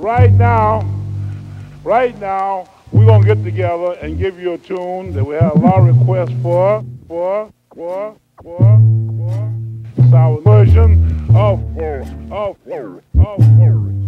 right now, right now, we're going to get together and give you a tune that we had a lot of requests for, for, for, for, for. It's our version of, of, of, of, of.